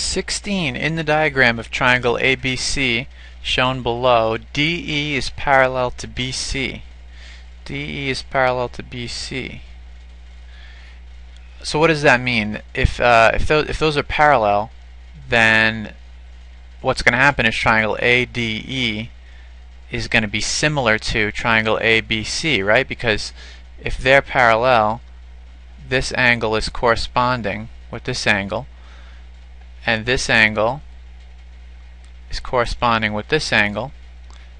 16. In the diagram of triangle ABC shown below, DE is parallel to BC. DE is parallel to BC. So what does that mean? If uh, if those if those are parallel, then what's going to happen is triangle ADE is going to be similar to triangle ABC, right? Because if they're parallel, this angle is corresponding with this angle and this angle is corresponding with this angle.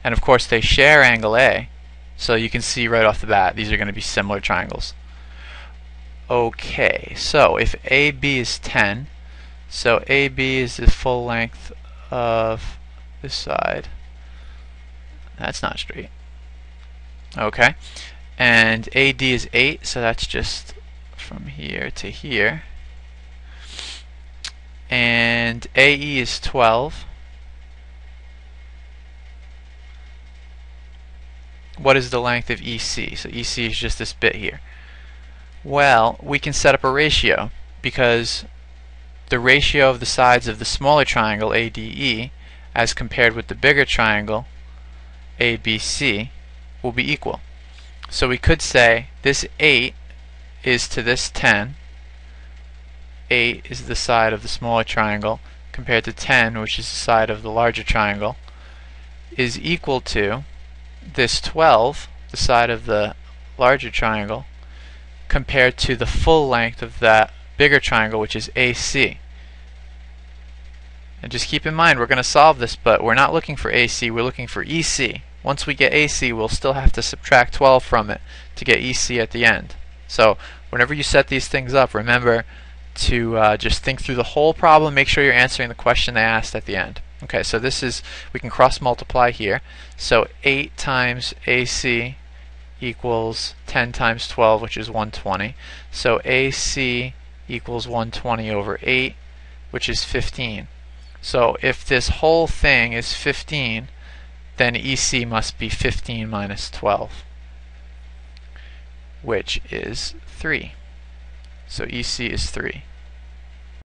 And of course they share angle A so you can see right off the bat these are going to be similar triangles. Okay so if AB is 10 so AB is the full length of this side. That's not straight. Okay and AD is 8 so that's just from here to here and AE is 12. What is the length of EC? So EC is just this bit here. Well, we can set up a ratio because the ratio of the sides of the smaller triangle ADE as compared with the bigger triangle ABC will be equal. So we could say this 8 is to this 10 8 is the side of the smaller triangle compared to 10 which is the side of the larger triangle is equal to this 12 the side of the larger triangle compared to the full length of that bigger triangle which is AC and just keep in mind we're going to solve this but we're not looking for AC we're looking for EC once we get AC we'll still have to subtract 12 from it to get EC at the end. So whenever you set these things up remember to uh, just think through the whole problem, make sure you're answering the question they asked at the end. Okay, so this is, we can cross multiply here. So 8 times AC equals 10 times 12, which is 120. So AC equals 120 over 8, which is 15. So if this whole thing is 15, then EC must be 15 minus 12, which is 3. So EC is 3.